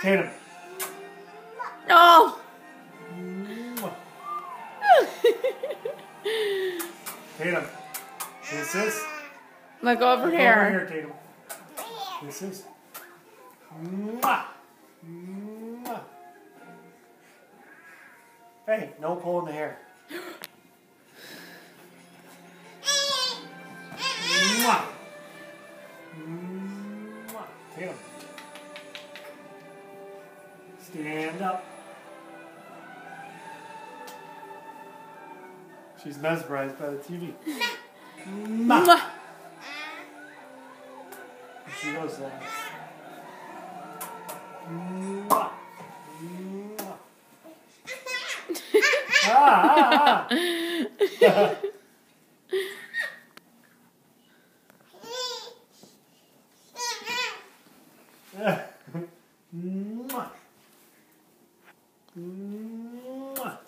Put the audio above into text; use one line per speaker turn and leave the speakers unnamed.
Tatum.
Oh.
Tatum. This is.
Look over
Look
here.
Over here, Tatum. This is. Mwah. Mwah. Hey, no pulling the hair. Mwah. Mwah. Tatum. Stand up. She's mesmerized by the TV. Mwah.
Mwah.
She goes last. Mwah. Mwah. ah, ah, ah. Mwah. Mwah.